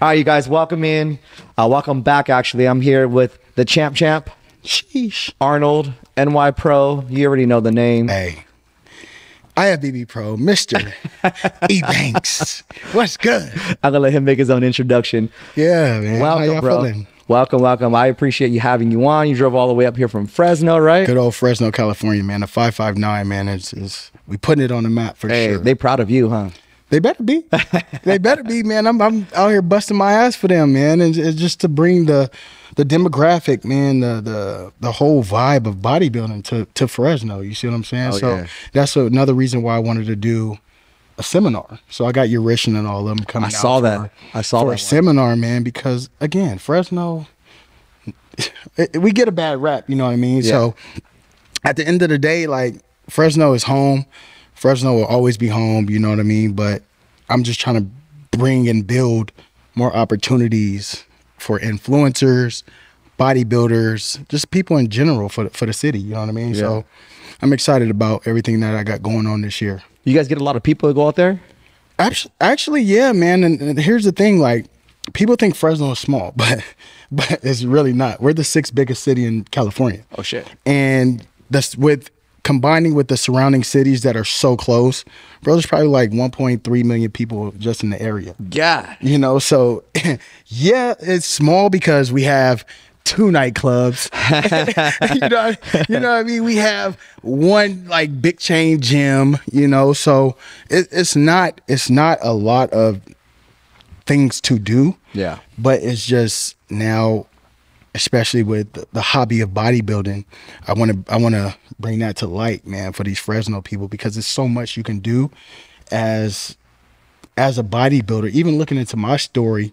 All right, you guys, welcome in. Uh, welcome back. Actually, I'm here with the champ, champ Sheesh. Arnold NY Pro. You already know the name. Hey, I have BB Pro, Mr. E Banks. What's good? I'm gonna let him make his own introduction. Yeah, man. How Welcome, y'all bro. feeling? Welcome, welcome. I appreciate you having you on. You drove all the way up here from Fresno, right? Good old Fresno, California, man. The 559, man, is, is we putting it on the map for Hey, sure. they proud of you, huh? They better be. they better be, man. I'm I'm out here busting my ass for them, man, and it's just to bring the the demographic, man, the the the whole vibe of bodybuilding to to Fresno. You see what I'm saying? Oh, so yeah. that's another reason why I wanted to do a seminar. So I got Eurishan and all of them coming. I saw that. for- I saw for that a one. seminar, man, because again, Fresno, it- we get a bad rap. You know what I mean? Yeah. So at the end of the day, like Fresno is home. Fresno will always be home, you know what I mean? But I'm just trying to bring and build more opportunities for influencers, bodybuilders, just people in general for the, for the city, you know what I mean? So I'm excited about everything that I got going on this year. You guys get a lot of people that go out there. Actually, actually, yeah, man. And, and here's the thing: like, people think Fresno is small, but but it's really not. We're the sixth biggest city in California. Oh, shit. And that's with combining with the surrounding cities that are so close, bro. There's probably like 1.3 million people just in the area. Yeah. You know, so yeah, it's small because we have two nightclubs. you know, you know what I mean? We have one like big chain gym, you know, so it, it's not it's not a lot of things to do. Yeah. But it's just now especially with the, the hobby of bodybuilding, I want to I want to bring that to light, man, for these Fresno people because there's so much you can do as as a bodybuilder. Even looking into my story,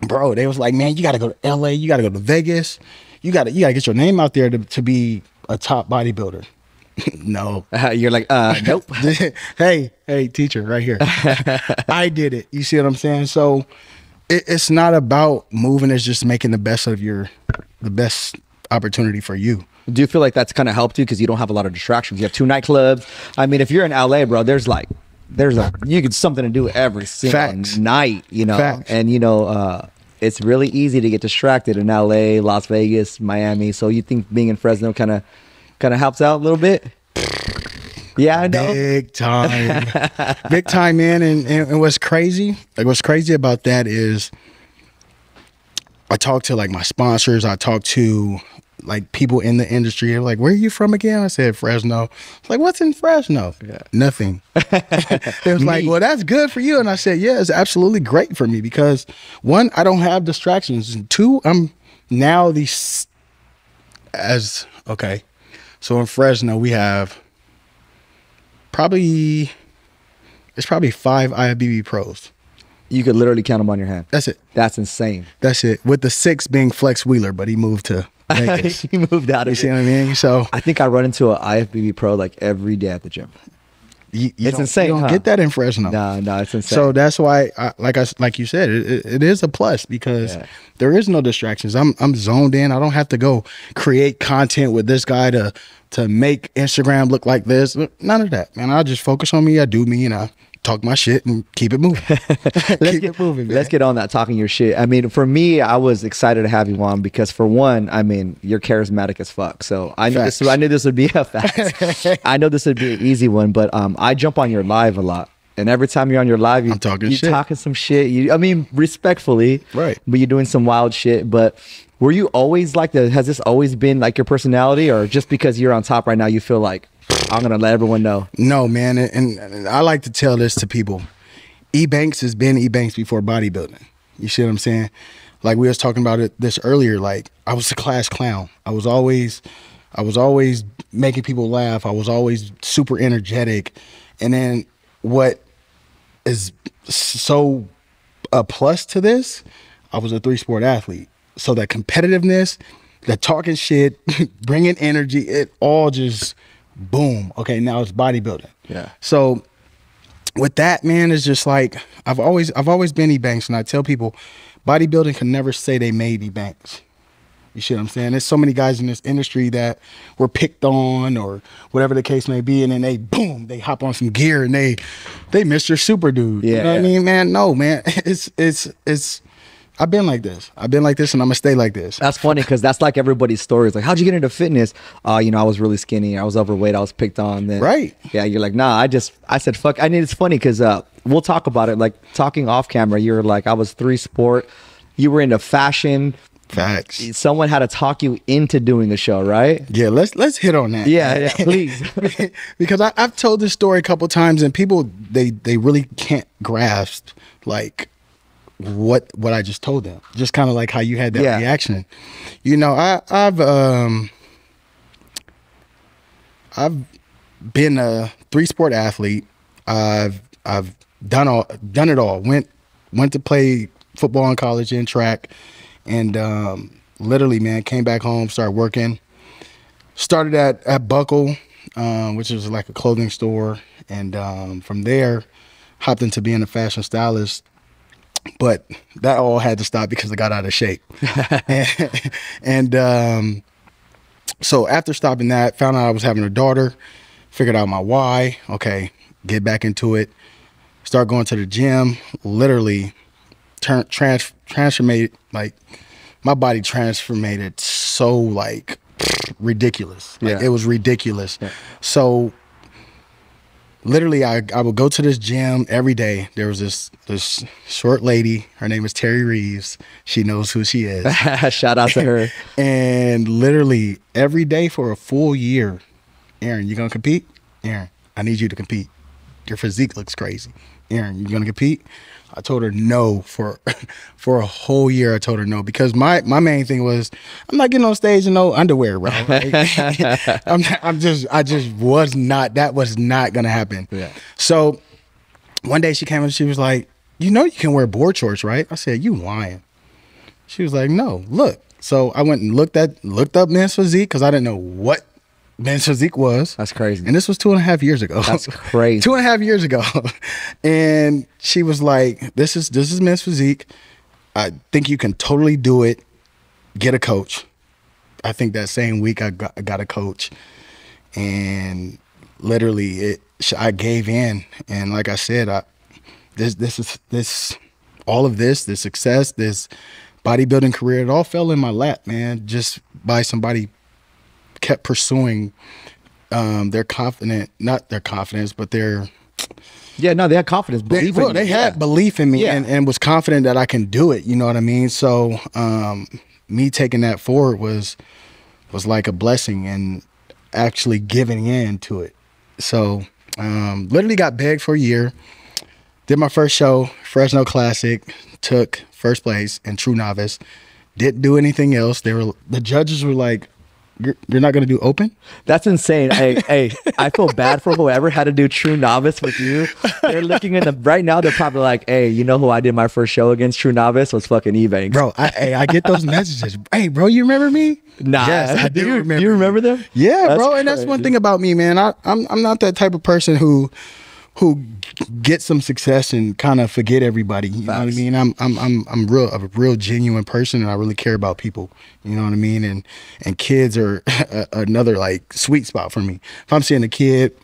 bro, they was like, man, you got to go to LA, you got to go to Vegas, you got to you got to get your name out there to to be a top bodybuilder. no. You're like, uh, nope. hey, hey, teacher, right here. I did it. You see what I'm saying? So it, it's not about moving; it's just making the best of your, the best opportunity for you. Do you feel like that's kind of helped you because you don't have a lot of distractions? You have two nightclubs. I mean, if you're in LA, bro, there's like, there's a you get something to do every single Facts. night, you know. Facts. And you know, uh, it's really easy to get distracted in LA, Las Vegas, Miami. So you think being in Fresno kind of, kind of helps out a little bit? Yeah, I know. Big time, big time, man. And, and and what's crazy, like what's crazy about that is, I talk to like my sponsors. I talk to like people in the industry. They're like, "Where are you from again?" I said Fresno. It's like, "What's in Fresno?" Yeah. Nothing. it was like, "Well, that's good for you." And I said, "Yeah, it's absolutely great for me because one, I don't have distractions. And two, I'm now these as okay. So in Fresno, we have probably it's probably five IFBB pros. You could literally count them on your hand. That's it. That's insane. That's it. With the six being Flex Wheeler, but he moved to Vegas. he moved out you see what I mean? So I think I run into an IFBB pro like every day at the gym. You, you It's insane, You don't huh? get that in Fresno. No, no, it's insane. So that's why, I, like I like you said, it, it, is a plus because Yeah. there is no distractions. I'm I'm zoned in. I don't have to go create content with this guy to to make Instagram look like this. None of that, man. I just focus on me. I do me, and I talk my shit and keep it moving. let's keep get it moving. Man. Let's get on that talking your shit. I mean, for me, I was excited to have you on because for one, I mean, you're charismatic as fuck. So I knew this. I knew this would be a fact. I know this would be an easy one, but um, I jump on your live a lot. And every time you're on your live, you, I'm talking you shit. talking some shit. You, I mean, respectfully, Right. But you're doing some wild shit. But were you always like the? Has this always been like your personality, or just because you're on top right now, you feel like I'm gonna let everyone know? No, man, and, and, I like to tell this to people. E Banks has been E Banks before bodybuilding. You see what I'm saying? Like we was talking about it this earlier. Like I was a class clown. I was always, I was always making people laugh. I was always super energetic. And then what is so a plus to this? I was a three sport athlete. So that competitiveness, that talking shit, bringing energy, it all just boom. Okay, now it's bodybuilding. Yeah. So with that, man, it's just like I've always I've always been E Banks, and I tell people, bodybuilding can never say they made E Banks. You see what I'm saying? There's so many guys in this industry that were picked on or whatever the case may be, and then they boom, they hop on some gear and they they Mr. Super Dude. You Yeah, know what I mean, man? No, man. It's it's it's I've been like this. I've been like this and I'm gonna stay like this. That's funny because that's like everybody's story. It's like, how'd you get into fitness? Uh, you know, I was really skinny. I was overweight. I was picked on. Then, Right. Yeah, you're like, nah. I just, I said, fuck. I mean, it's funny because uh, we'll talk about it. Like talking off camera, you're like, I was three sport. You were into fashion. Facts. Someone had to talk you into doing a show, right? Yeah, let's let's hit on that. Yeah, yeah, please. because I, I've told this story a couple times, and people they they really can't grasp like what what I just told them. Just kind of like how you had that Yeah. reaction. You know, I I've um I've been a three sport athlete. I've I've done all done it all. Went went to play football in college and track, and um, literally, man, came back home, started working. Started at at Buckle, um, which is like a clothing store, and um, from there, hopped into being a fashion stylist. But that all had to stop because I got out of shape, and, and um, so after stopping that, found out I was having a daughter, figured out my why. Okay, get back into it. Start going to the gym. Literally, turn trans transformate like my body transformated so like ridiculous. Like Yeah. it was ridiculous. So literally I, I would go to this gym every day. There was this this short lady. Her name is Terry Reeves. She knows who she is. Shout out to her. and literally every day for a full year, Erin, you gonna compete? Erin, I need you to compete. Your physique looks crazy. Erin, you gonna compete? I told her no for for a whole year. I told her no because my my main thing was I'm not getting on stage in no underwear, bro. Like, I'm I'm just I just was not that was not gonna happen. Yeah. So one day she came and she was like, "You know you can wear board shorts, right?" I said, "You lying." She was like, "No, look." So I went and looked at looked up men's physique because I didn't know what men's physique was. That's crazy. And this was two and a half years ago. That's crazy. two and a half years ago. and she was like, This is this is men's physique. I think you can totally do it. Get a coach. I think that same week I got, I got a coach. And literally it I gave in. And like I said, I this this is this all of this, this success, this bodybuilding career, it all fell in my lap, man, just by somebody kept pursuing um, their confident, not their confidence, but their Yeah, no, they had confidence. they, Believe in well, they had Yeah. belief in me Yeah. and, and was confident that I can do it. You know what I mean? So um, me taking that forward was was like a blessing and actually giving in to it. So um, literally got begged for a year. Did my first show, Fresno Classic, took first place in True Novice. Didn't do anything else. They were the judges were like, "You're, you're not going to do open." That's insane. hey, hey, I feel bad for whoever had to do True Novice with you. They're looking in the right now. They're probably like, "Hey, you know who I did my first show against? True Novice was fucking Ebanks." Bro, I, hey, I get those messages. Hey, bro, you remember me? Nah, yes, I do, you, remember. Do you remember them? Yeah, That's bro, and that's one thing about me, man. I, I'm I'm not that type of person who who gets some success and kind of forget everybody. You know what I mean? I'm I'm I'm I'm real a real genuine person, and I really care about people. You know what I mean? And and kids are another like sweet spot for me. If I'm seeing a kid,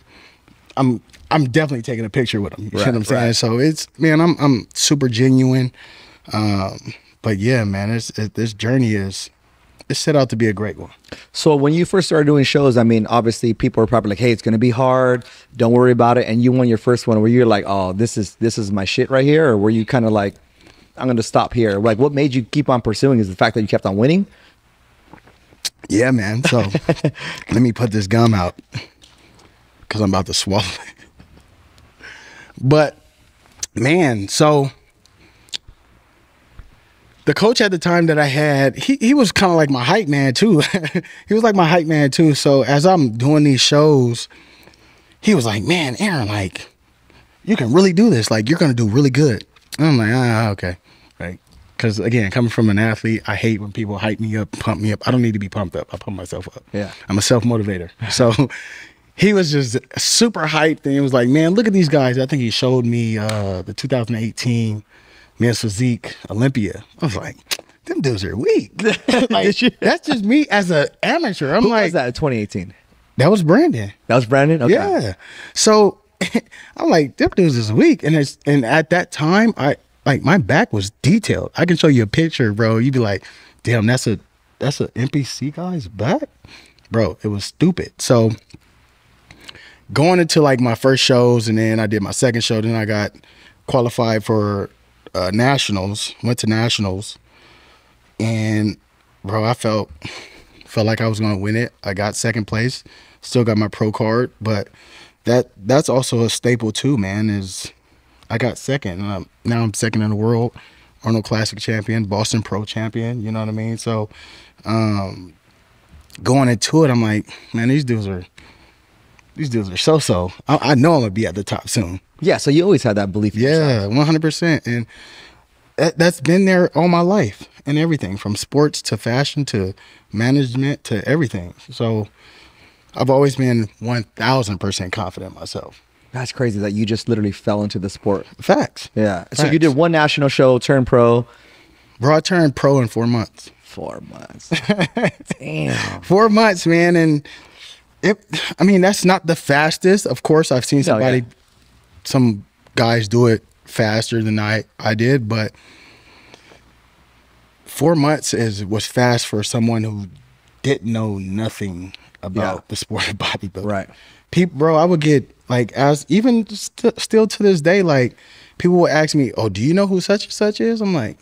I'm I'm definitely taking a picture with them. You know what I'm saying? right. So it's man, I'm I'm super genuine. Um, but yeah, man, it's, it, this journey is it's set out to be a great one. So when you first started doing shows, I mean, obviously people were probably like, "Hey, it's gonna be hard. Don't worry about it." And you won your first one. Where you're like, "Oh, this is this is my shit right here," or were you kind of like, "I'm gonna stop here"? Like, what made you keep on pursuing? Is the fact that you kept on winning? Yeah, man. So let me put this gum out because I'm about to swallow it. But man, so the coach at the time that I had, he he was kind of like my hype man too. he was like my hype man too. So as I'm doing these shows, he was like, "Man, Erin, like you can really do this. Like you're gonna do really good." And I'm like, "Ah, okay." Right. Because again, coming from an athlete, I hate when people hype me up, pump me up. I don't need to be pumped up. I pump myself up. Yeah. I'm a self motivator. So he was just super hyped and he was like, man, look at these guys. I think he showed me uh, the 2018 men's physique Olympia. I was like, them dudes are weak. like, that's just me as an amateur. I'm Who like, was that in 2018? that was Brandon. That was Brandon. Okay. Yeah. So I'm like, them dudes is weak. And it's and at that time, I like my back was detailed. I can show you a picture, bro. You'd be like, damn, that's a that's a NPC guy's back? Bro, it was stupid. So going into like my first shows and then I did my second show, then I got qualified for uh, nationals, went to nationals, and bro, I felt felt like I was gonna win it. I got second place, still got my pro card, but that that's also a staple too, man. Is I got second, and I'm, now I'm second in the world, Arnold Classic champion, Boston Pro champion. You know what I mean? So, um, going into it, I'm like, man, these dudes are these dudes are so so. I, I know I'm gonna be at the top soon. Yeah. So you always had that belief. in. Yeah, one hundred percent, and that, that's been there all my life and everything from sports to fashion to management to everything. So I've always been one thousand percent confident in myself. That's crazy that you just literally fell into the sport. Facts. Yeah. So you did one national show, turned pro, Bro, I turned pro in four months. four months. Damn. Four months, man, and it. I mean, that's not the fastest. Of course, I've seen No, somebody, yeah. Some guys do it faster than I I did, but four months is was fast for someone who didn't know nothing about Yeah. the sport of bodybuilding. Right. People, bro, I would get like as even st- still to this day, like people will ask me, "Oh, do you know who such and such is?" I'm like,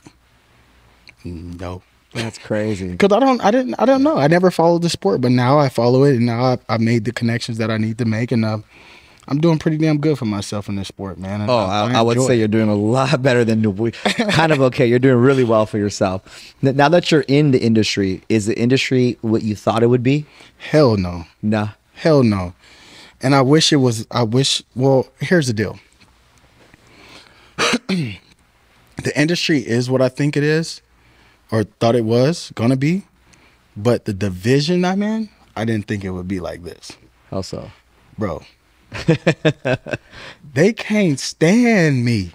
"Mm, no. That's crazy. Because I don't, I didn't, I don't know. I never followed the sport, but now I follow it, and now I, I made the connections that I need to make, and uh, I'm doing pretty damn good for myself in this sport, man. And Oh, I, I would say it. you're doing a lot better than we. kind of okay. You're doing really well for yourself. Now that you're in the industry, is the industry what you thought it would be? hell no, Nah. hell no. And I wish it was. I wish. Well, here's the deal. the industry is what I think it is, or thought it was gonna be, but the division I'm in, I didn't think it would be like this. How so? bro. they can't stand me.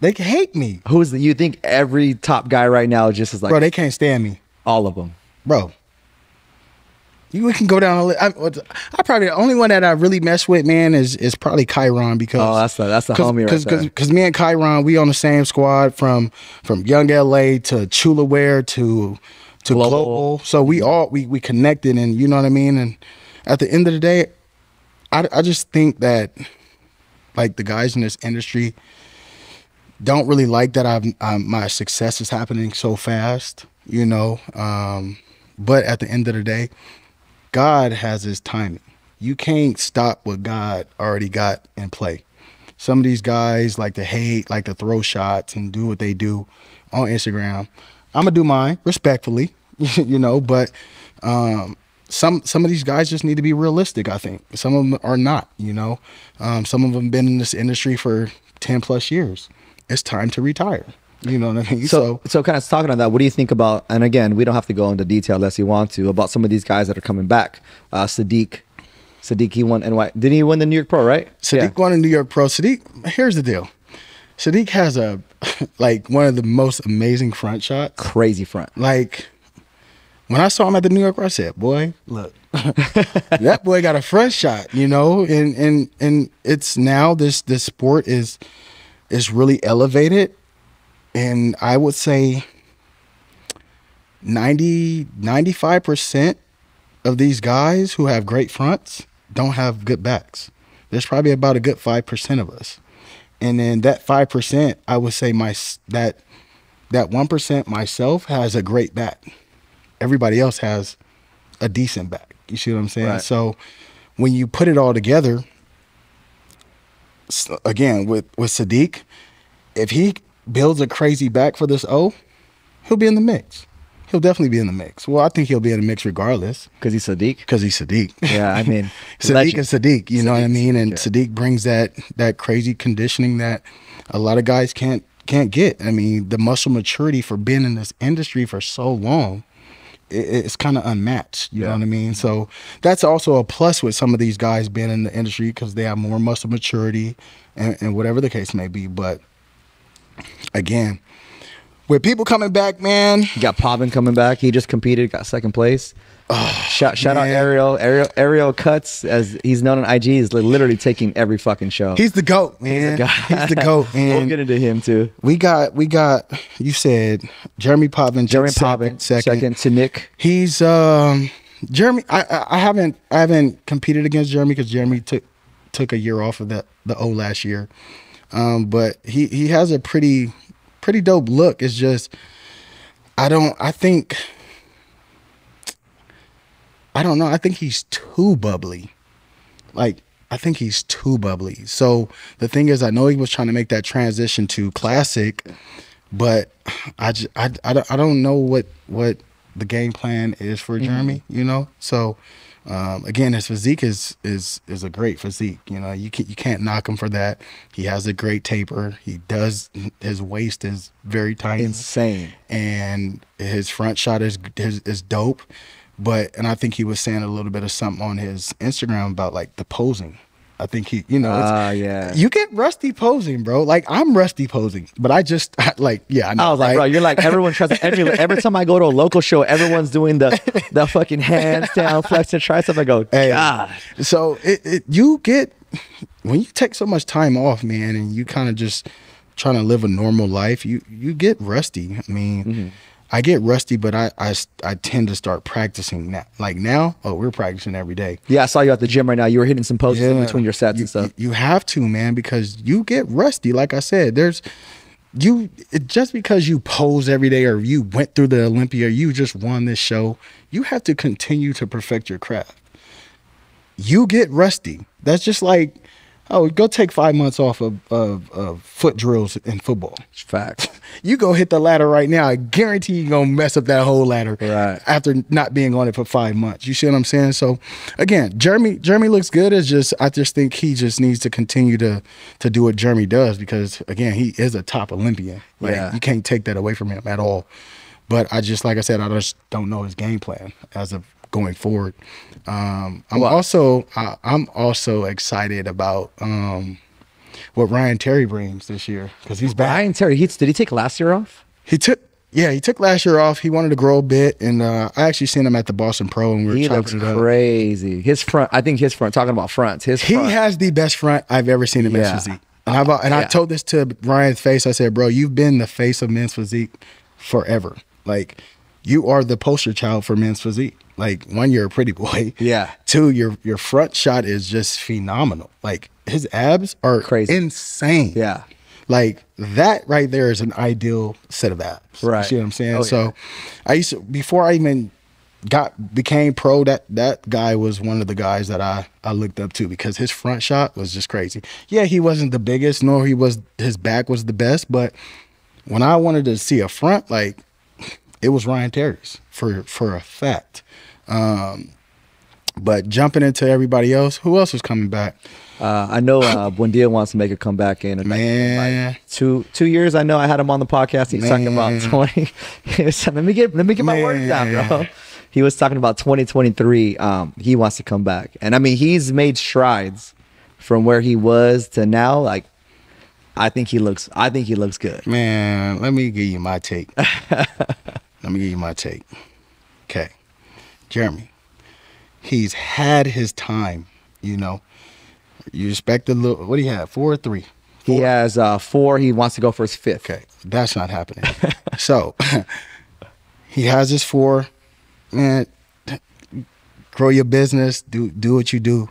They hate me, Who's the? You think every top guy right now just is like bro. They can't stand me, all of them? bro. You we can go down. I, I probably the only one that I really mess with, man, is is probably Kyron because Oh, that's that's the homie right cause, there. Cause, 'cause me and Kyron, we on the same squad from from Young LA to Chula Wear to to Global. Global. So we all we we connected, and you know what I mean. And at the end of the day, I I just think that like the guys in this industry don't really like that I've um, my success is happening so fast, you know. Um, but at the end of the day, God has His timing. You can't stop what God already got in play. Some of these guys like to hate, like to throw shots and do what they do on Instagram. I'm gonna do mine respectfully, you know. But um, some some of these guys just need to be realistic. I think some of them are not. You know, um, some of them been in this industry for ten plus years. It's time to retire. You know what I mean? So, so kind of talking on that, what do you think about? And again, we don't have to go into detail unless you want to about some of these guys that are coming back. Uh, Sadik, Sadik, he won NY. Didn't he win the New York Pro? Right? Sadik won in New York Pro. Sadik, here's the deal. Sadik has a like one of the most amazing front shots. Crazy front. Like when I saw him at the New York Pro, I said, "Boy, look, that boy got a front shot," you know. And and and it's now this this sport is is really elevated, and I would say 95 percent of these guys who have great fronts don't have good backs. There's probably about a good five percent of us, and then that five percent, I would say my that that one percent myself has a great back. Everybody else has a decent back. You see what I'm saying? Right. So when you put it all together, again with with Sadik, if he builds a crazy back for this O, he'll be in the mix. He'll definitely be in the mix. Well, I think he'll be in the mix regardless Because he's Sadik. because he's Sadik. Yeah, I mean, Sadik legend. is Sadik, you know what I mean? And yeah. Sadik brings that that crazy conditioning that a lot of guys can't can't get. I mean, the muscle maturity for being in this industry for so long, it's kind of unmatched. You Yeah. know what I mean? So that's also a plus with some of these guys being in the industry because they have more muscle maturity and, and whatever the case may be. But again, with people coming back, man. You got Potvin coming back. He just competed, got second place. Shout shout out. Ariel. Ariel Ariel Cuts, as he's known on IG, is literally taking every fucking show. He's the goat, man. He's the goat, we'll man. get into him too. we got we got you said Jeremy Poppin, Jeremy Potvin, second. second to Nick. He's um Jeremy. I, I I haven't I haven't competed against Jeremy because Jeremy took took a year off of the the O last year. Um, but he he has a pretty pretty dope look. It's just I don't I think I don't know. I think he's too bubbly. Like I think he's too bubbly. So the thing is, I know he was trying to make that transition to classic, but I just, I, I, don't, I don't know what what the game plan is for Jeremy. You know, so um, again, his physique is is is a great physique. You know, you can, you can't knock him for that. He has a great taper. He does his waist is very tight Insane. and his front shot is is, is dope. But and I think he was saying a little bit of something on his Instagram about like the posing. I think he, you know, it's- Ah, yeah. you get rusty posing, bro. Like I'm rusty posing, but I just like yeah. I, know, I was like, right? bro, you're like everyone tries to every every time I go to a local show, everyone's doing the the fucking hands down, flex and tricep. I go, Hey, God. So it, it you get when you take so much time off, man, and you kind of just trying to live a normal life, you you get rusty. I mean, Mm-hmm. I get rusty, but I, I, I tend to start practicing now. Like now, oh, we're practicing every day. Yeah, I saw you at the gym right now. You were hitting some poses in between your sets you, and stuff. You, you have to, man, because you get rusty. Like I said, there's you it, just because you pose every day or you went through the Olympia, you just won this show. You have to continue to perfect your craft. You get rusty. That's just like, oh, go take five months off of, of, of foot drills in football. Fact. You go hit the ladder right now. I guarantee you're gonna mess up that whole ladder Right. after not being on it for five months. You see what I'm saying? So again, Jeremy Jeremy looks good. It's just I just think he just needs to continue to to do what Jeremy does because again, he is a top Olympian. Like Yeah. you can't take that away from him at all. But I just like I said, I just don't know his game plan as of going forward. Um, I'm Well- also I, I'm also excited about um, what Ryan Terry brings this year because he's back. Ryan Terry, he, did he take last year off? He took yeah, he took last year off. He wanted to grow a bit, and uh, I actually seen him at the Boston Pro, and we were He chopping it up. crazy. His front, I think his front. Talking about fronts, his He front. has the best front I've ever seen in men's physique. And, I've, and I told this to Ryan's face. I said, "Bro, you've been the face of men's physique forever. Like, you are the poster child for men's physique. Like, one, you're a pretty boy. Yeah. Two, your your front shot is just phenomenal. Like, his abs are Crazy. insane. Yeah. Like that right there is an ideal set of abs. Right. You see what I'm saying? Oh, so yeah. I used to before I even got became pro, that that guy was one of the guys that I I looked up to because his front shot was just crazy. Yeah, he wasn't the biggest, nor he was his back was the best, but when I wanted to see a front, like it was Ryan Terry's for for a fact. Um, but jumping into everybody else, who else was coming back? Uh, I know uh, Buendia wants to make a comeback in Man. two two years. I know I had him on the podcast. He's talking about twenty. he was- let me get let me get my words down, bro. He was talking about twenty twenty three. Um, he wants to come back, and I mean he's made strides from where he was to now. Like, I think he looks. I think he looks good. Man, let me give you my take. let me give you my take. Okay. Jeremy, he's had his time, you know. You respect the little, what do you have? Four or three? He has uh, four. He wants to go for his fifth. Okay. That's not happening. so, he has his four. Man, grow your business, do do what you do.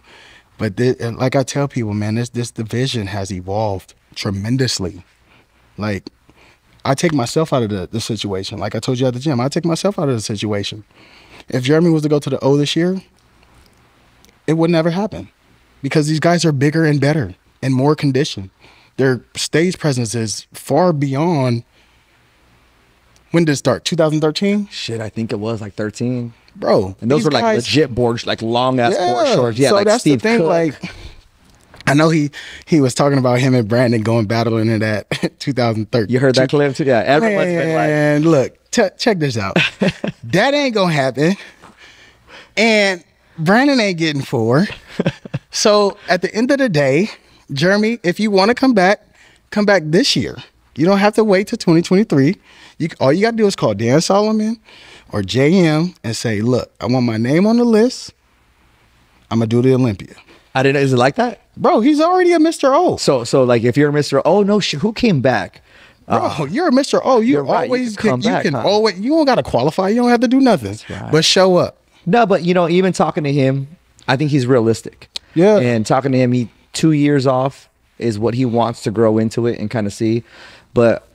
But like I tell people, man, this this division has evolved tremendously. Like I take myself out of the, the situation. Like I told you at the gym, I take myself out of the situation. If Jeremy was to go to the O this year, it would never happen because these guys are bigger and better and more conditioned. Their stage presence is far beyond. When did it start? 2013, Shit, I think it was like thirteen. bro. And those were like guys- legit boards, like long ass board shorts. Yeah, so like that's Steve the thing. Cook. Like, I know he he was talking about him and Brandon going battling in that 2013. you heard that clip too? Yeah, everyone's been like, Man, look, check this out. that ain't gonna happen. And Brandon ain't getting four. so at the end of the day, Jeremy, if you want to come back, come back this year. You don't have to wait till 2023. You all you got to do is call Dan Solomon or JM and say, "Look, I want my name on the list. I'm gonna do the Olympia." I didn't. Is it like that? Bro, he's already a Mr. O. So so like if you're a Mr. O, no, who came back? Bro, uh-uh. you're a Mr. Oh, You You're right. You always can can, you back, can huh? always you don't gotta qualify. You don't have to do nothing. right. But show up. No, but you know, even talking to him, I think he's realistic. Yeah. And talking to him, he two years off is what he wants to grow into it and kind of see. But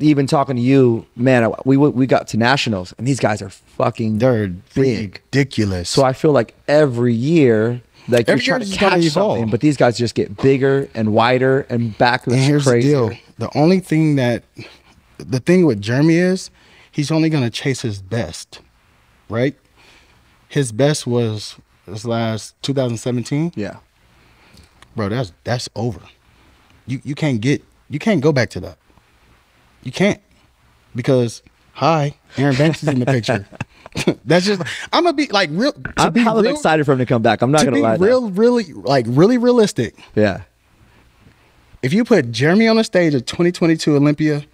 even talking to you, man, we we got to nationals, and these guys are fucking They're big. ridiculous. So I feel like every year, like Every you're trying to catch something, but these guys just get bigger and wider and backless. And here's crazy. the deal: the only thing that, the thing with Jeremy is, he's only gonna chase his best, right? His best was his last 2017, Yeah. bro. That's that's over. You you can't get you can't go back to that. You can't because hi, Erin Banks is in the picture. that's just I'm gonna be like real. I'm be hella real, excited for him to come back. I'm not To gonna be lie. real, really like really realistic. Yeah. if you put Jeremy on the stage at 2022 Olympia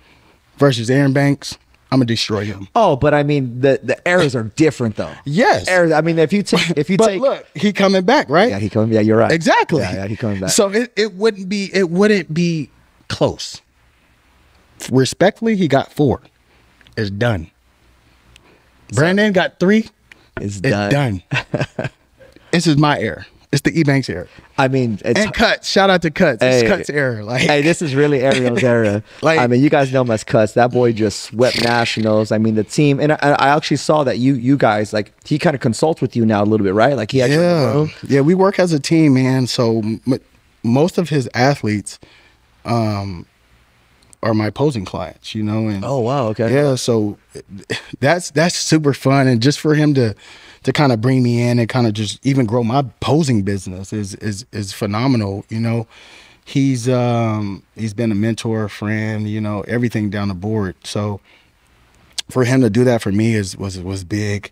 versus Erin Banks, I'm gonna destroy him. Oh, but I mean the the eras are different though. Yes. Eras, I mean if you take if you but take look, he coming back, right? Yeah, he coming. Yeah, you're right. exactly. Yeah, yeah, he coming back. So it, it wouldn't be it wouldn't be close. Respectfully, he got four. It's done. Brandon got three. it's It's done. done. this is my error. It's the E Banks error. I mean, it's, And cuts. Shout out to cuts. Hey. it's cuts error. Like hey, this is really Ariel's era. Like- I mean, you guys know him as Cuts. That boy just swept nationals. I mean, the team, and I, I actually saw that you you guys like he kind of consults with you now a little bit, right? Like he actually, yeah, yeah. We work as a team, man. So m- most of his athletes, um, are my posing clients. You know, and Oh wow, okay. yeah. So that's that's super fun, and just for him to to kind of bring me in and kind of just even grow my posing business is is is phenomenal. You know, he's um he's been a mentor, a friend. You know, everything down the board. So for him to do that for me is was was big.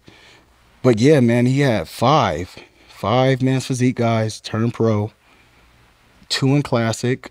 But yeah, man, he had five, five men's physique guys turn pro, two in classic,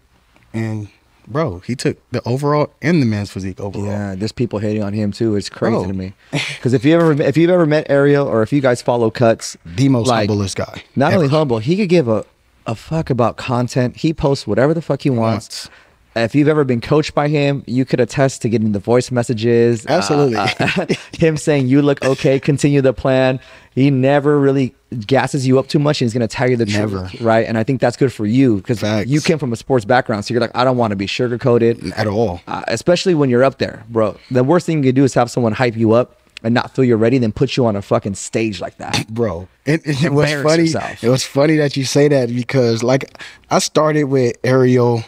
and bro, he took the overall and the men's physique overall. Yeah, there's people hating on him too. It's crazy Bro. to me. Because if you ever if you've ever met Ariel or if you guys follow Cuts, The most like, humblest guy. Not only humble, he could give a a fuck about content. He posts whatever the fuck he wants. If you've ever been coached by him, you could attest to getting the voice messages. uh, Absolutely. uh, him saying you look okay, continue the plan. He never really gasses you up too much. And he's gonna tell you the Never. truth, right? And I think that's good for you because you came from a sports background, so you're like, I don't want to be sugarcoated at all. uh, especially when you're up there, bro. The worst thing you can do is have someone hype you up and not feel you're ready, then put you on a fucking stage like that. bro. It, it, it was funny. yourself. It was funny that you say that because, like, I started with Ariel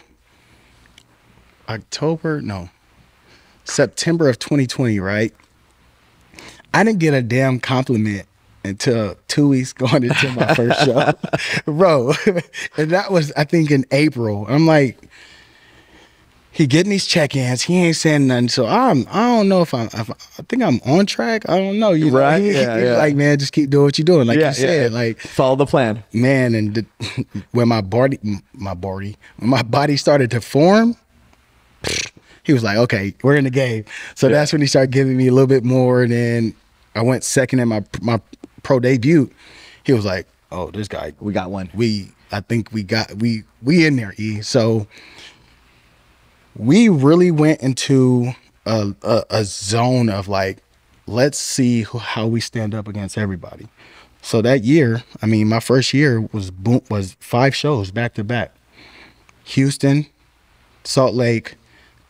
October, no, September of 2020, right? I didn't get a damn compliment until two weeks going into my first show, bro. and that was, I think, in April. I'm like, he getting these check-ins. He ain't saying nothing. So I'm. I don't know if I'm. If I think I'm on track. I don't know. You know? Right, He- yeah, he's yeah. Like man, just keep doing what you're doing. Like you said. Like follow the plan. man, and the, when my body, my body, when my body started to form, he was like, "Okay, we're in the game." So that's when he started giving me a little bit more. And then I went second in my my pro debut. He was like, "Oh, this guy, We got one. we I think we got we we in there E. So we really went into a, a, a zone of like, let's see who, how we stand up against everybody. So that year, I mean, my first year was boom, was five shows back to back. Houston, Salt Lake,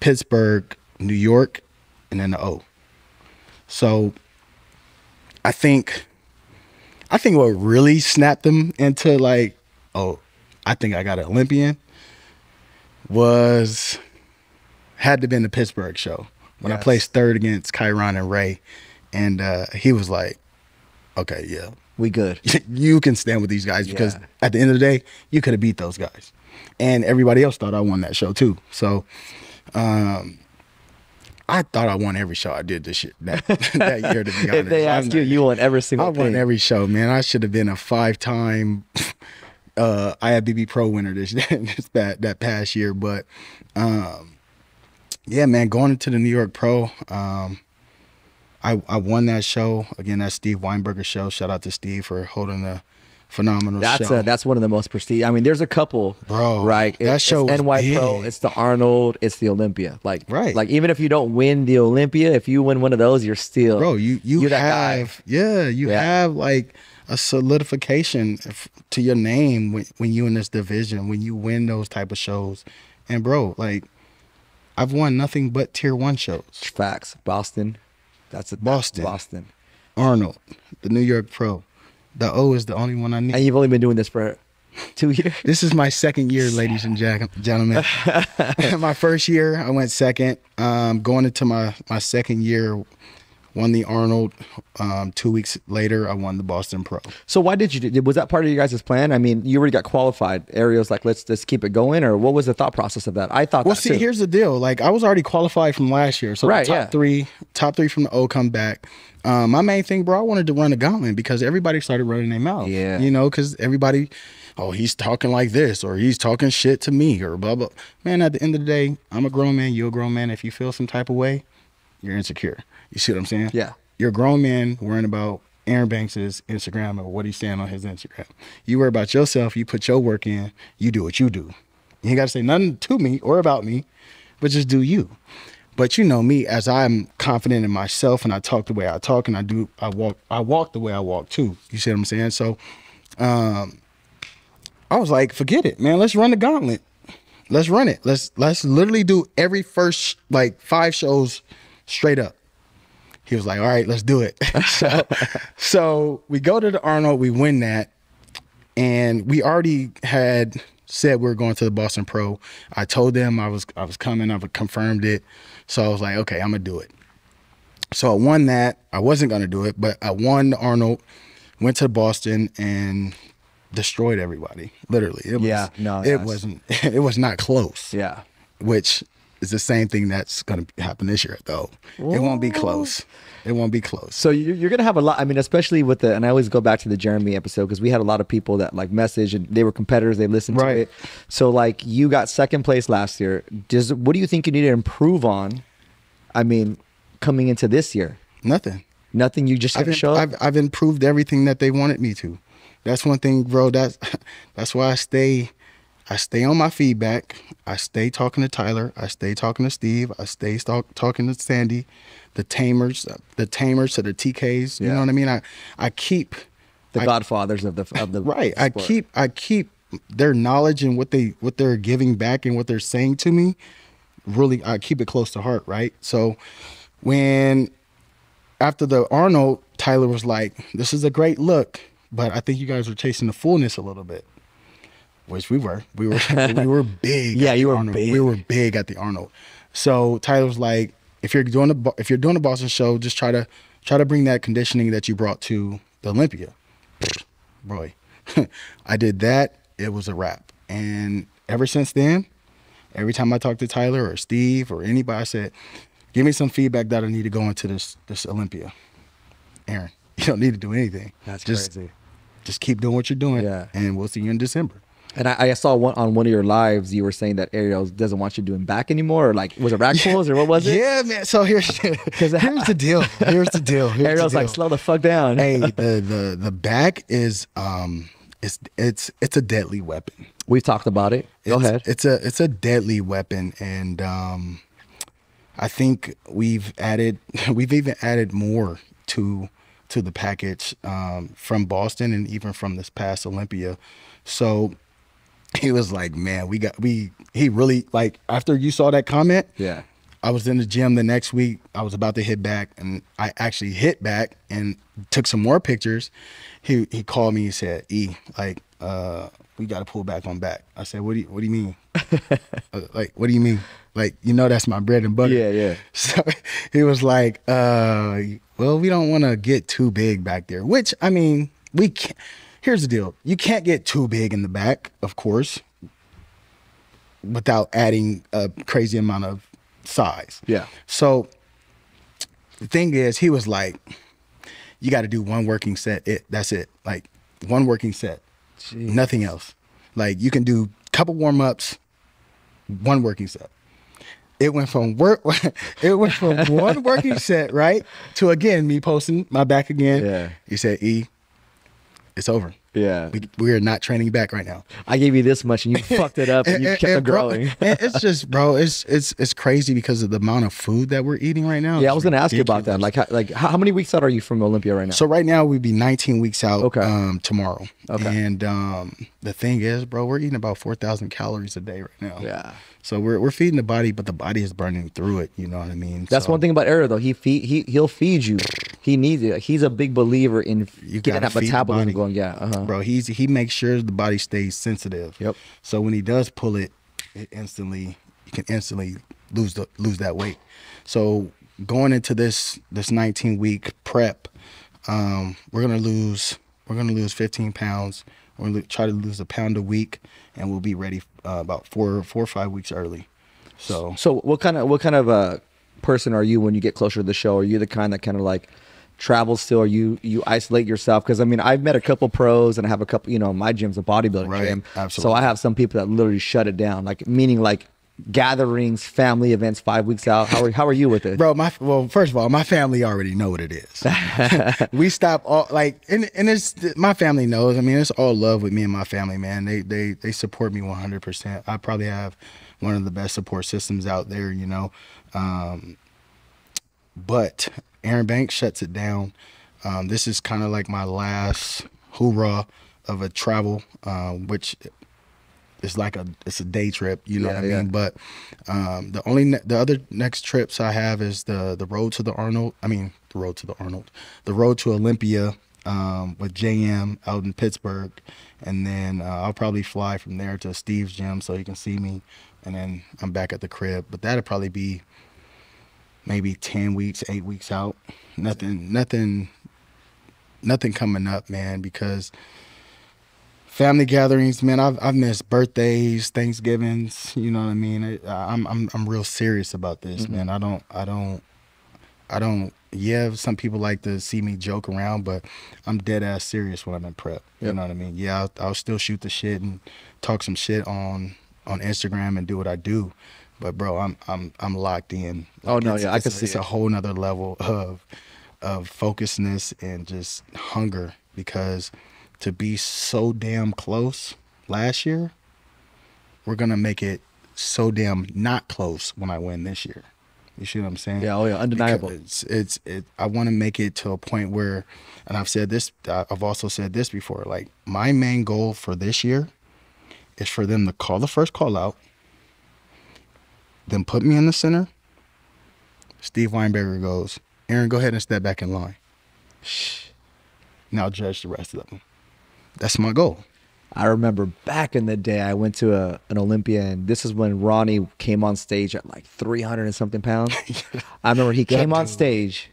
Pittsburgh, New York, and then the O. So I think I think what really snapped them into like, oh, I think I got an Olympian was had to been the Pittsburgh show when I placed third against Kyron and Ray, and uh, he was like, okay, yeah, We good. you can stand with these guys because Yeah. at the end of the day, you could have beat those guys, and everybody else thought I won that show too. So, um, I thought I won every show I did this shit that, that year. To be honest, if they I'm ask you, not- you won every single I won thing. every show, man. I should have been a five-time uh, IFBB Pro winner this this that that past year, but um, yeah, man, going into the New York Pro, um, I I won that show again. That Steve Weinberger show. Shout out to Steve for holding a phenomenal That's show. a, that's one of the most prestige. I mean, there's a couple, Bro, Right, that It's show was NY Pro. It's the Arnold. It's the Olympia. Like, Right. Like even if you don't win the Olympia, if you win one of those, you're still, bro. You you You're that guy. have yeah, you Yeah. have like a solidification to your name when when you in this division when you win those type of shows, and bro, like I've won nothing but tier one shows. facts. Boston. That's it. Boston. Boston. Arnold, the New York Pro, the O is the only one I need. And you've only been doing this for two years. This is my second year, ladies and gentlemen. my first year, I went second. Um, going into my my second year, won the Arnold. Um, two weeks later, I won the Boston Pro. So why did you do? Was that part of your guys' plan? I mean, you already got qualified. Ariel's like, let's just keep it going, or what was the thought process of that? I thought. Well, see, too. here's the deal. Like, I was already qualified from last year, so Right, top yeah. three, top three from the O come back. Um, my main thing, bro, I wanted to run a gauntlet because everybody started running their mouth. Yeah. you know, because everybody, oh, he's talking like this, or he's talking shit to me, or blah blah. Man, at the end of the day, I'm a grown man. You're a grown man. If you feel some type of way, you're insecure. You see what I'm saying? Yeah. You're a grown man worrying about Erin Banks's Instagram or what he's saying on his Instagram. You worry about yourself. You put your work in. You do what you do. You ain't got to say nothing to me or about me, but just do you. But you know me, as I'm confident in myself and I talk the way I talk and I do, I walk, I walk the way I walk too. You see what I'm saying? So, um, I was like, forget it, man. Let's run the gauntlet. Let's run it. Let's let's literally do every first like five shows straight up. He was like, all right, let's do it. so, so we go to the Arnold, we win that, and we already had said we were going to the Boston Pro. I told them I was I was coming. I've confirmed it. So I was like, okay, I'm gonna do it. So I won that. I wasn't gonna do it, but I won the Arnold. Went to Boston and destroyed everybody. Literally, it was. Yeah, no, it wasn't. It was not close Yeah. which is the same thing that's going to happen this year though it won't be close it won't be close So you- you're gonna have a lot. I mean, especially with the, and I always go back to the Jeremy episode because we had a lot of people that like message and they were competitors. They listened Right. to it. So like you got second place last year. Does what do you think you need to improve on? I mean, coming into this year, nothing nothing. You just have to show. up? I've, I've improved everything that they wanted me to that's one thing bro that's that's why i stay i stay on my feedback. I stay talking to tyler. I stay talking to steve. I stay talk, talking to sandy. The tamers the tamers to the tks you Yeah. know what i mean? I i keep the I- godfathers of the of the right. I keep i keep their knowledge and what they what they're giving back and what they're saying to me really i keep it close to heart right? So when after the arnold tyler was like this is a great look but i think you guys are chasing the fullness a little bit which we were we were we were big Yeah, you were arnold. big. we were big at the arnold so tyler was like if you're doing a if you're doing a boston show just try to try to bring that conditioning that you brought to the olympia boy, I did that. It was a wrap. And ever since then, every time I talk to Tyler or Steve or anybody, I said, "Give me some feedback that I need to go into this this Olympia." Erin, you don't need to do anything. That's just crazy. just keep doing what you're doing. Yeah. and we'll see you in December. And I, I saw one on one of your lives. You were saying that Ariel doesn't want you doing back anymore, or like was it rack pulls or what was it? Yeah, man. So here's because here's the deal. Here's the deal. Here's Ariel's the like, slow the fuck down. hey, the the the back is um it's it's it's a deadly weapon. We've talked about it. Go it's, ahead. It's a it's a deadly weapon, and um, I think we've added we've even added more to to the package um, from Boston and even from this past Olympia. So he was like, "Man, we got we." He really like after you saw that comment. Yeah. I was in the gym the next week. I was about to hit back, and I actually hit back and took some more pictures. He he called me and said, "E, like, uh, we got to pull back on back." I said, "What do you What do you mean? Uh, like, what do you mean? Like, you know, that's my bread and butter." Yeah, yeah. So he was like, uh, "Well, we don't want to get too big back there." Which I mean, we can't. Here's the deal: you can't get too big in the back, of course, without adding a crazy amount of size. Yeah. So the thing is, he was like, "You got to do one working set. It that's it. Like one working set, Jeez. nothing else. Like you can do a couple warm ups, one working set." it went from work it went from one working set right to again me posting my back again Yeah. he said e it's over Yeah. we, we are not training back right now I gave you this much and you fucked it up and you kept bro, growing. and it's just bro it's it's it's crazy because of the amount of food that we're eating right now Yeah, I was gonna ask you about that. Like, how, like how, how many weeks out are you from Olympia right now? so right now we'd be 19 weeks out Okay. um tomorrow Okay. and um the thing is bro we're eating about 4000 calories a day right now yeah, so we're, we're feeding the body but the body is burning through it you know what i mean that's So- one thing about Eric though. He feed he he'll feed you. He needs it. He's a big believer in You getting that metabolism going. Yeah, uh-huh. bro he's he makes sure the body stays sensitive Yep. so when he does pull it it instantly you can instantly lose the lose that weight so going into this this 19 week prep um we're gonna lose we're gonna lose 15 pounds we're gonna try to lose a pound a week and we'll be ready uh, about four four or five weeks early so So what kind of what kind of a person are you when you get closer to the show? Are you the kind that kind of like travels still? Or you you isolate yourself? Because I mean, I've met a couple pros and I have a couple. You know, my gym's a bodybuilding Right, gym, so. I have some people that literally shut it down. Like meaning like gatherings, family events, five weeks out. How are how are you with it? bro my well first of all my family already know what it is. We stop all like and, and it's my family knows. I mean it's all love with me and my family man. They they they support me 100% i probably have one of the best support systems out there you know. Um but erin banks shuts it down. Um this is kind of like my last hoorah of a travel um which it's like a it's a day trip you know Yeah, what i yeah. mean? But um the only ne- the other next trips i have is the the road to the arnold i mean the road to the arnold the road to olympia um with jm out in pittsburgh. And then uh, i'll probably fly from there to steve's gym so he can see me. And then i'm back at the crib. But that'll probably be maybe 10 weeks 8 weeks out. Nothing nothing nothing coming up man because family gatherings, man. I've I've missed birthdays, Thanksgivings. You know what I mean. I, I'm I'm I'm real serious about this, Mm-hmm. man. I don't I don't I don't. Yeah, some people like to see me joke around, but I'm dead ass serious when I'm in prep. You know what I mean? Yeah, I'll, I'll still shoot the shit and talk some shit on on Instagram and do what I do. But bro, I'm I'm I'm locked in. Oh, no, yeah, I can see It's a whole nother level of of focusedness and just hunger because to be so damn close last year, we're gonna make it so damn not close when I win this year. You see what I'm saying? Yeah, oh yeah, undeniable. Because It's it's it. I want to make it to a point where, and I've said this. I've also said this before. Like my main goal for this year is for them to call the first call out, then put me in the center. Steve Weinberger goes, Erin, go ahead and step back in line. Shh. Now judge the rest of them. That's my goal. I remember back in the day, I went to a, an Olympia, and this is when Ronnie came on stage at like 300 and something pounds. I remember he came on stage,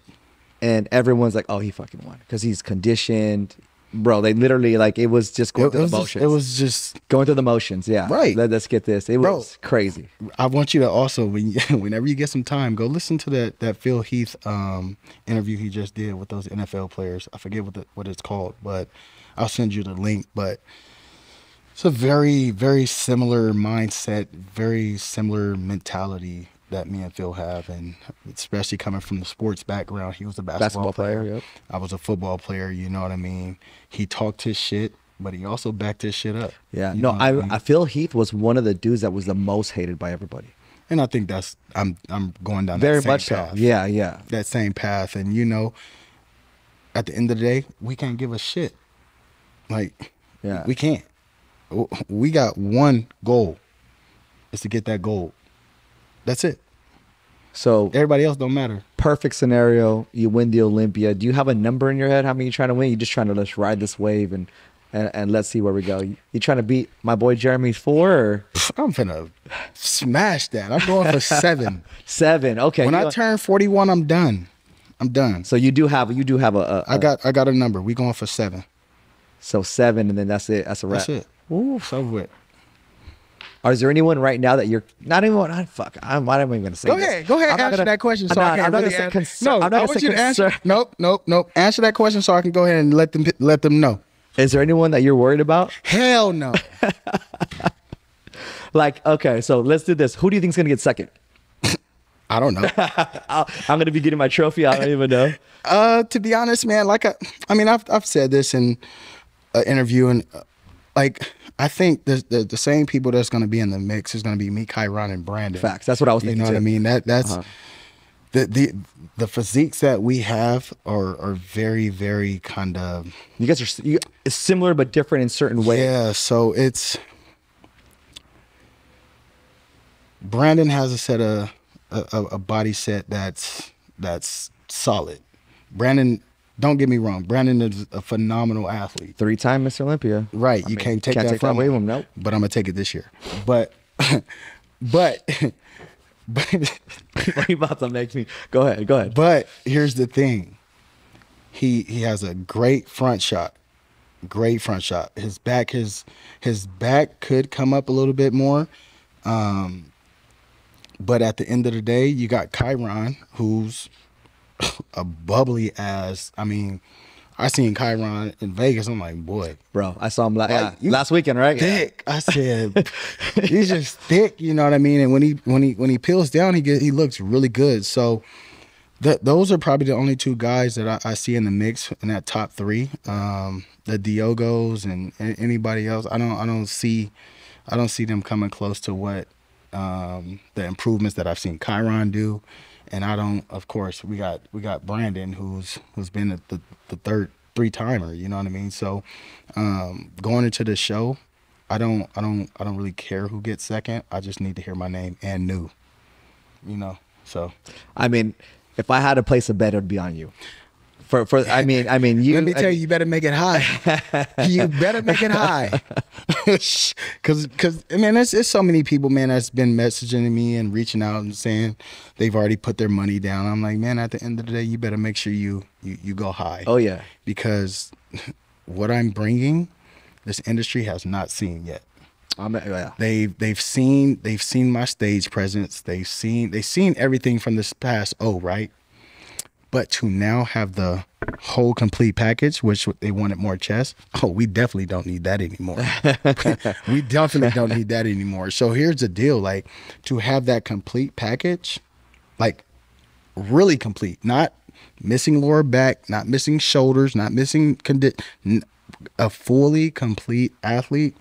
and everyone's like, "Oh, he fucking won," because he's conditioned, bro. They literally like it was just going It, through was the just, motions. it was just going through the motions. Yeah, Right. Let, us get this. It Bro. was crazy. I want you to also, when you, whenever you get some time, go listen to that that Phil Heath um, interview he just did with those NFL players. I forget what the, what it's called, but I'll send you the link. But it's a very very similar mindset, very similar mentality that me and Phil have, and especially coming from the sports background. He was a basketball, Basketball player, yep. I was a football player. You know what I mean? He talked his shit, but he also backed his shit up. Yeah. You no, know what I mean? I feel Heath was one of the dudes that was the most hated by everybody. And I think that's I'm I'm going down Very that same much so. path. Yeah, yeah. That same path. And you know, at the end of the day, we can't give a shit. Like Yeah. we can't. We got one goal. Is to get that gold. That's it. So Everybody else don't matter. perfect scenario, you win the Olympia. Do you have a number in your head? How many you trying to win? You just trying to let's ride this wave and and, and let's see where we go. You, you trying to beat my boy Jeremy's four or I'm finna smash that. I'm going for seven. seven? Okay. when you I know- turn 41, I'm done. I'm done. so you do have you do have a, a, I a- got I got a number. We going for seven. So seven and then that's it. That's a wrap. That's it. Ooh. so with. Or is there anyone right now that you're not even? I, fuck. I'm not even going to say. Go this. ahead. Go ahead. I'm Answer gonna- that question so I'm I not- can I'm not really gonna say an- concern. No, I'm not I want you to answer. Nope, nope, nope. Answer that question so I can go ahead and let them let them know. Is there anyone that you're worried about? Hell no. Like, okay, so let's do this. Who do you think's going to get second? I don't know. I'll, I'm gonna be getting my trophy. I don't even know. Uh, to be honest, man, like I, I mean, I've I've said this in an interview, and uh, like I think the, the the same people that's going to be in the mix is going to be me, Kyron, and Brandon. Facts. That's what I was thinking. You know what I mean? That that's Uh-huh. the the the physiques that we have are are very very kind of You guys are you, it's similar but different in certain ways. yeah. So it's Brandon has a set of a, a, a body set that's that's solid. Brandon, don't get me wrong. Brandon is a phenomenal athlete. Three-time Mr. Olympia. Right, I you mean, can't take can't that take that from away him. him. Nope. But I'm gonna take it this year. But but but you about to make me go ahead. Go ahead. but here's the thing. He he has a great front shot. Great front shot. His back his his back could come up a little bit more. Um but at the end of the day, you got Kyron, who's a bubbly ass. I mean, I seen Kyron in Vegas. I'm like, boy, Bro, I saw him yeah, you last weekend, right? Yeah. thick. I said he's just thick, you know what I mean? And when he when he when he peels down, he get he looks really good. So that those are probably the only two guys that I, I see in the mix in that top three. Um, the Diogos and a- anybody else, I don't I don't see I don't see them coming close to what um, the improvements that I've seen Kyron do. And I don't, of course, we got we got Brandon who's who's been the, the, the third three timer. You know what I mean? So um, going into the show, I don't I don't I don't really care who gets second. I just need to hear my name and new. You know, so I mean, if I had to place a bet, it would be on you. For for I mean I mean you. let me tell you, you better make it high. you better make it high, because because I mean, there's, there's so many people, man, that's been messaging me and reaching out and saying they've already put their money down. I'm like, man, at the end of the day, you better make sure you you, you go high. Oh yeah. because what I'm bringing, this industry has not seen yet. I'm yeah. They've they've seen they've seen my stage presence. They've seen they've seen everything from this past oh right, but to now have the whole complete package, which they wanted more chess. Oh, we definitely don't need that anymore. we definitely don't need that anymore. So here's the deal: like to have that complete package, like really complete, not missing lower back, not missing shoulders, not missing condi- n- a fully complete athlete.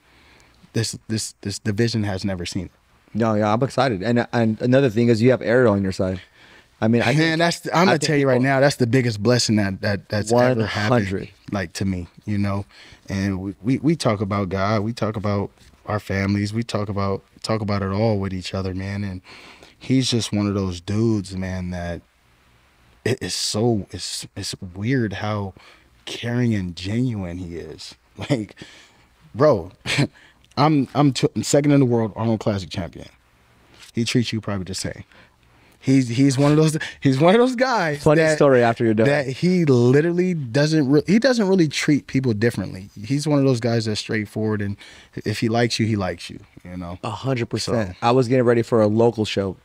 This this this division has never seen. it. No, yeah, I'm excited. And and another thing is you have Ariel on your side. I mean, I man, that's the, I'm I gonna tell you right now. That's the biggest blessing that that that's ever happened. Like to me, you know. And we, we we talk about God. We talk about our families. We talk about talk about it all with each other, man. And he's just one of those dudes, man. That it is so it's it's weird how caring and genuine he is. Like, bro, I'm I'm t- second in the world Arnold Classic champion. He treats you probably the same. He's he's one of those he's one of those guys. Funny that- story after you're done. That he literally doesn't re- he doesn't really treat people differently. He's one of those guys that's straightforward and if he likes you, he likes you. You know. A hundred percent. I was getting ready for a local show,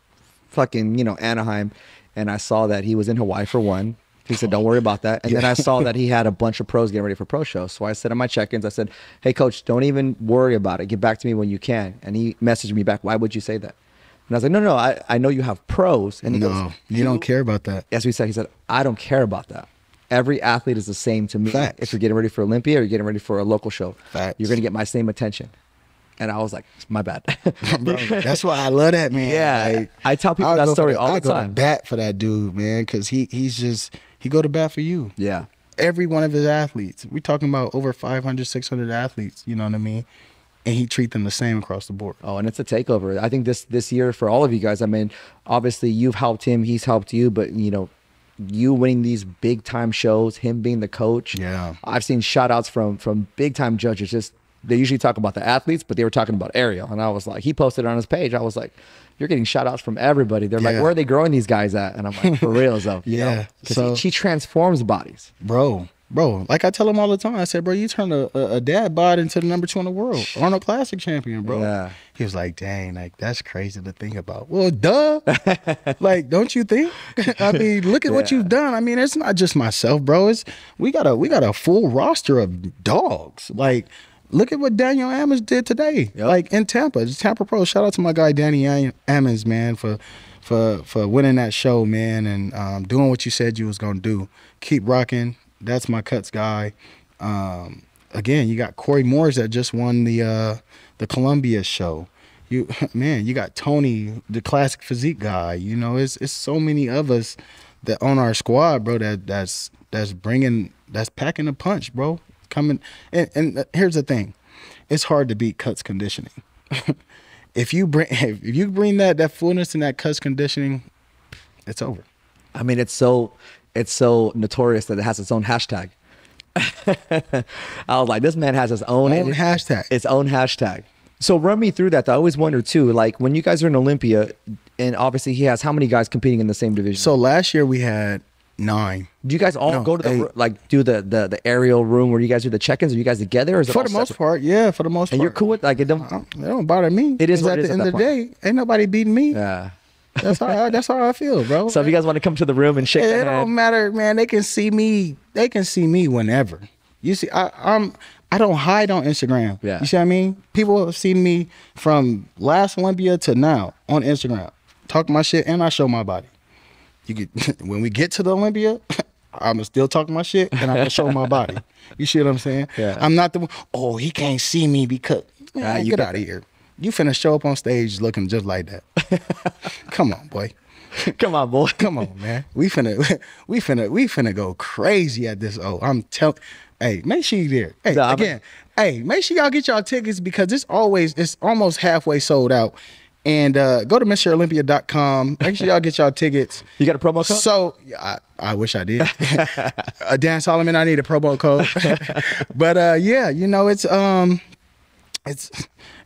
fucking you know Anaheim, and I saw that he was in Hawaii for one. He said, "Don't worry about that." And then I saw that he had a bunch of pros getting ready for pro shows. So I said on my check-ins, I said, "Hey, coach, don't even worry about it. Get back to me when you can." And he messaged me back, "Why would you say that?" And I was like, "No, no, I, I know you have pros." And he no, goes, you don't care about that. As we said, he said, "I don't care about that." Every athlete is the same to me. Facts. If you're getting ready for Olympia or you're getting ready for a local show, Facts. you're gonna get my same attention. And I was like, "My bad." Bro, that's why I love that man. Yeah, I tell people I'll that go for story all I the go time. To bat for that dude, man, because he he's just he go to bat for you. yeah. Every one of his athletes. We're talking about over 500, 600 athletes. You know what I mean? And he treat them the same across the board. Oh, and it's a takeover. I think this this year for all of you guys. I mean, obviously you've helped him, he's helped you, but you know, you winning these big time shows, him being the coach. Yeah. I've seen shout outs from from big time judges. Just they usually talk about the athletes, but they were talking about Ariel, and I was like, he posted on his page. I was like, you're getting shout outs from everybody. They're like, where are they growing these guys at? And I'm like, for real, though. Yeah. because So- she transforms bodies. Bro, bro, like I tell him all the time, I said, bro, you turned a, a, a dad bod into the number two in the world, Arnold Classic champion, bro. Yeah. He was like, dang, like that's crazy to think about. Well, duh. like, don't you think? I mean, look at what you've done. I mean, it's not just myself, bro. It's we got a we got a full roster of dogs. Like look at what Daniel Ammons did today, Yep. like in Tampa. It's Tampa Pro. Shout out to my guy Danny Ammons, man, for for for winning that show, man, and um, doing what you said you was gonna do. Keep rocking. That's my cuts guy. Um, again, you got Corey Moores that just won the uh, the Columbia show. You man, you got Tony, the classic physique guy. You know, it's it's so many of us that on our squad, bro. That that's that's bringing that's packing a punch, bro. Coming and, and here's the thing, it's hard to beat cuts conditioning. if you bring if you bring that that fullness and that cuts conditioning, it's over. I mean, it's so it's so notorious that it has its own hashtag. I was like, this man has his own, Own hashtag. Its own hashtag. So run me through that. though. I always wonder too, like when you guys are in Olympia, and obviously he has how many guys competing in the same division? So last year we had nine. do you guys all No, go to the eight. like do the the the Ariel room where you guys do the check-ins? Are you guys together? Or is For the most separate? part, yeah. For the most And part, And you're cool with like it don't. It don't bother me. It is what at it the at end of the day, ain't nobody beating me. Yeah. That's how I, that's how I feel, bro. So if you guys want to come to the room and shake it it don't matter, man. They can see me. They can see me whenever. You see, I, I'm. I don't hide on Instagram. Yeah. You see what I mean? People have seen me from last Olympia to now on Instagram. Talk my shit and I show my body. You get when we get to the Olympia, I'ma still talk my shit and I'm gonna show my body. You see what I'm saying? Yeah. I'm not the one. Oh, he can't see me because Ah, man, you get got out of here. You finna show up on stage looking just like that. Come on, boy. come on, boy. Come on, man. We finna we finna we finna go crazy at this. Oh, I'm telling. Hey, make sure you there. Hey, Nah, I'm- again. Hey, make sure y'all get y'all tickets because it's always it's almost halfway sold out. And uh, go to MrOlympia.com. Make sure y'all get y'all tickets. You got a promo code? So I, I wish I did. uh, Dan Solomon, I need a promo code. but uh, yeah, you know it's um it's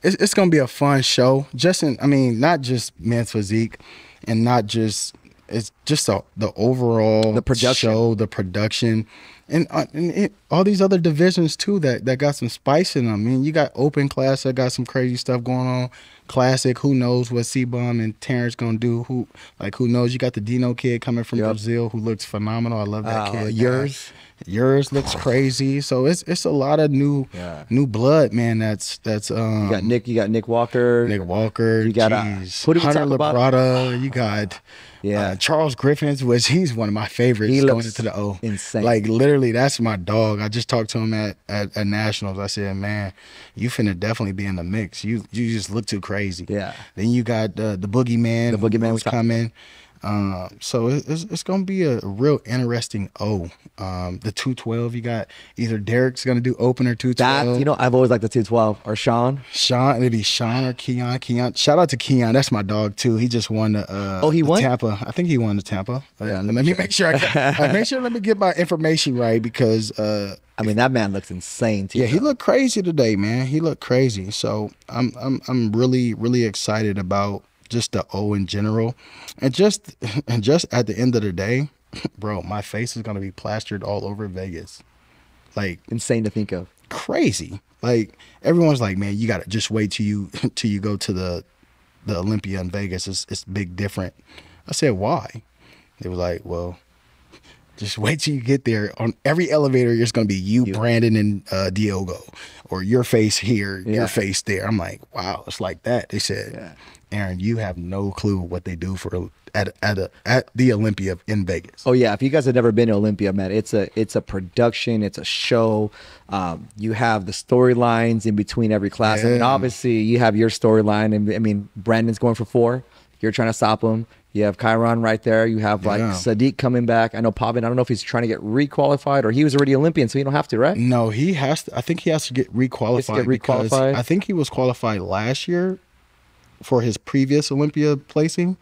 it's, it's gonna be a fun show. Just in, I mean, not just men's physique, and not just it's just the the overall The production. show, the production, and, uh, and it, all these other divisions too that that got some spice in them. I mean, you got open class that got some crazy stuff going on. Classic, who knows what C-Bum and Terrence gonna do? Who like who knows? You got the Dino kid coming from Yep. Brazil who looks phenomenal. I love that Uh, kid. yours? Yours looks crazy. So it's it's a lot of new Yeah. new blood, man. That's that's um You got Nick. You got Nick Walker. Nick Walker. You got, uh, geez. we Hunter? Labrada. You got Yeah. uh, Charles Griffins, was he's one of my favorites He going looks into the O. insane. Like literally, that's my dog. I just talked to him at, at, at nationals. I said, man, you finna definitely be in the mix. You you just look too crazy. Yeah. Then you got uh, the boogeyman. The Boogeyman talk- coming. Um, so it's, it's gonna be a real interesting O. Um, the two twelve. You got either Derek's gonna do opener 212. That you know, I've always liked the 212 or Sean. Sean, it'd be Sean or Keon. Keon, shout out to Keon. That's my dog too. He just won the. Uh, Oh, he won? Tampa. I think he won the Tampa. Uh, Yeah, let me make sure. I got, uh, make sure. Let me get my information right because. Uh, I mean, that man looks insane too. yeah, he looked crazy today, man. He looked crazy. So I'm I'm I'm really really excited about just the O in general, and just and just at the end of the day, bro, my face is gonna be plastered all over Vegas, like insane to think of. crazy. Like everyone's like, man, you gotta just wait till you till you go to the the Olympia in Vegas. It's it's big different. I said, why? They were like, well, just wait till you get there. On every elevator, it's gonna be you, Brandon, and uh, Diogo, or your face here, Yeah. your face there. I'm like, wow, it's like that. They said, Yeah. Erin, you have no clue what they do for at at a, at the Olympia in Vegas. Oh yeah, if you guys have never been to Olympia, man, it's a it's a production, it's a show. Um, you have the storylines in between every class. I mean, obviously you have your storyline, and I mean Brandon's going for four. You're trying to stop him. You have Kyron right there. You have like Yeah. Sadik coming back. I know Potvin. I don't know if he's trying to get requalified or he was already Olympian, so you don't have to, right? No, he has to. I think he has to get requalified. get because requalified? I think he was qualified last year for his previous Olympia placing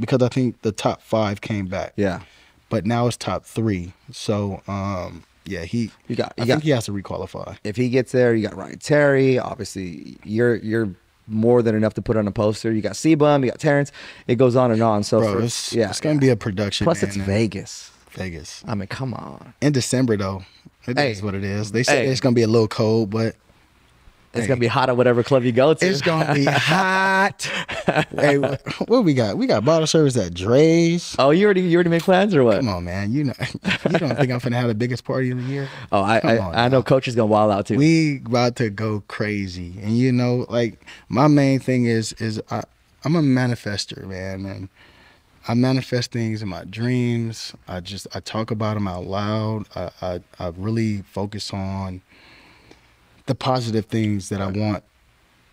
because I think the top five came back. Yeah. But now it's top three. So um, yeah, he. You got- you I got- think he has to requalify. If he gets there, you got Ryan Terry. Obviously, you're you're more than enough to put on a poster. You got C-Bum, you got Terrence. It goes on and on. So Bro, for- it's, yeah, it's gonna be a production. plus man, it's Vegas. Vegas I mean, come on. in December though. It is Hey. what it is. They say Hey. it's gonna be a little cold, but It's Hey. gonna be hot at whatever club you go to. It's gonna be hot. hey, what, what we got? We got bottle service at Drai's. oh, you already you already made plans or what? Come on, man. You know, you don't think I'm gonna have the biggest party of the year? Oh, I Come I, on I know coach is gonna wild out too. We about to go crazy, and you know, like my main thing is is I, I'm a manifester, man, and I manifest things in my dreams. I just I talk about them out loud. I I, I really focus on the positive things that I want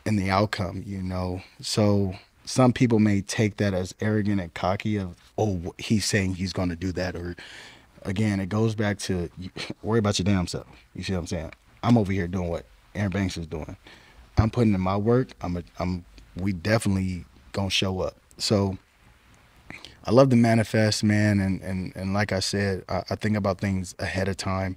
in the outcome, you know. So some people may take that as arrogant and cocky of oh he's saying he's going to do that or again it goes back to worry about your damn self. You see what I'm saying? I'm over here doing what Erin Banks is doing. I'm putting in my work. I'm a, I'm we definitely going to show up. So I love to manifest, man, and and and like I said, I, I think about things ahead of time.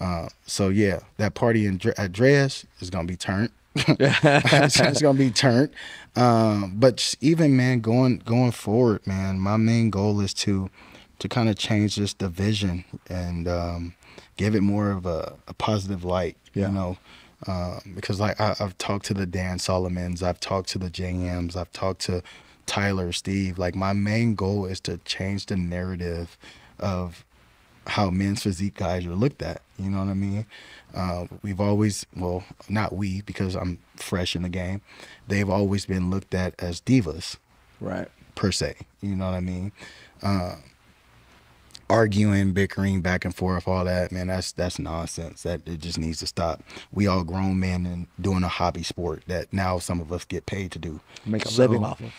Uh, so yeah, that party in Drai's is gonna be turned. it's, gonna be turned. Um, but even man, going going forward, man, my main goal is to to kind of change this division and um, give it more of a, a positive light. Yeah. You know, uh, because like I, I've talked to the Dan Solomons, I've talked to the JMs, I've talked to Tyler, Steve. Like my main goal is to change the narrative of how men's physique guys are looked at. You know what I mean? Uh, we've always, well, not we, because I'm fresh in the game. They've always been looked at as divas right. per se. You know what I mean? Uh, arguing, bickering, back and forth, all that, man, that's that's nonsense. That it just needs to stop. We all grown men and doing a hobby sport that now some of us get paid to do. Make a So- living off of.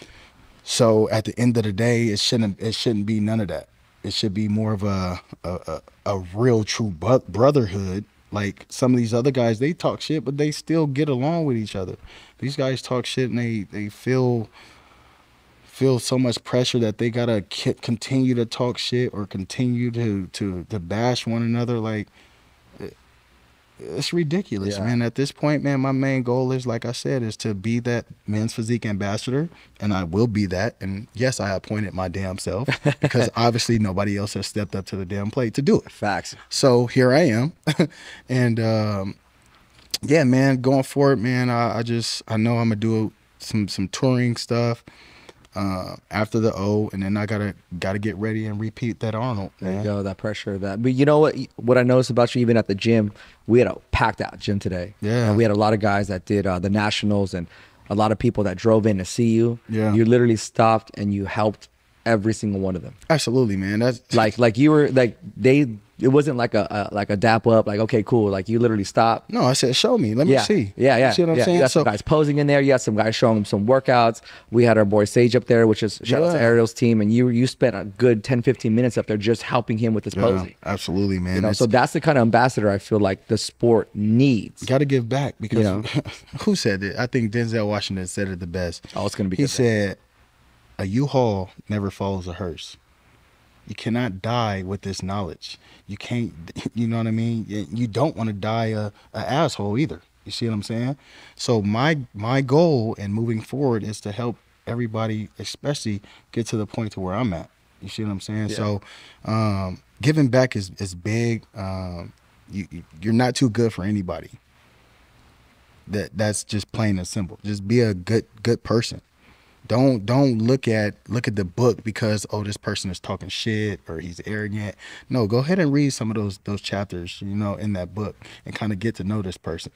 so at the end of the day, it shouldn't it shouldn't be none of that. It should be more of a a, a, a real true brotherhood. Like some of these other guys, they talk shit, but they still get along with each other. These guys talk shit and they they feel feel so much pressure that they gotta continue to talk shit or continue to to to bash one another. Like it's ridiculous, Yeah. man. At this point, man, my main goal is, like I said, is to be that men's physique ambassador, and I will be that. And yes, I appointed my damn self because obviously nobody else has stepped up to the damn plate to do it. Facts. So here I am, and um, yeah, man, going forward, man, I, I just I know I'm gonna do some some touring stuff uh, after the O, and then I gotta gotta get ready and repeat that Arnold. There you go, that pressure, that. But you know what? What I noticed about you, even at the gym, we had a packed out gym today. Yeah. and we had a lot of guys that did uh, the nationals, and a lot of people that drove in to see you. Yeah. you literally stopped and you helped every single one of them. Absolutely, man. That's Like, like you were like they. It wasn't like a, a like a dap up. Like, okay, cool. Like you literally stopped. no. I said, show me. Let me yeah, see. Yeah, yeah. You see what I'm yeah. saying? You got So some guys posing in there. You had some guys showing them some workouts. We had our boy Sage up there, which is shout out to Ariel's team, and you you spent a good 10, 15 minutes up there just helping him with his yeah, posing. absolutely, man. You know, so that's the kind of ambassador I feel like the sport needs. got to give back because You know. who said it? I think Denzel Washington said it the best. Oh, it's gonna be He said, "A U-Haul never follows a hearse. You cannot die with this knowledge. You can't. You know what I mean? You don't want to die a, a asshole either. You see what I'm saying? So my my goal in moving forward is to help everybody, especially get to the point to where I'm at. You see what I'm saying? Yeah. So um, giving back is is big. Um, you- you're not too good for anybody. That that's just plain and simple. Just be a good good person. Don't don't look at look at the book because oh this person is talking shit or he's arrogant. No, go ahead and read some of those those chapters, you know, in that book and kind of get to know this person.